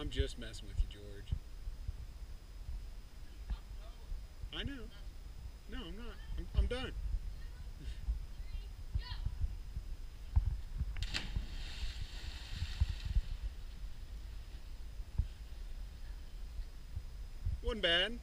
I'm just messing with you, George. I know. No, I'm not. I'm, I'm done. Wasn't bad.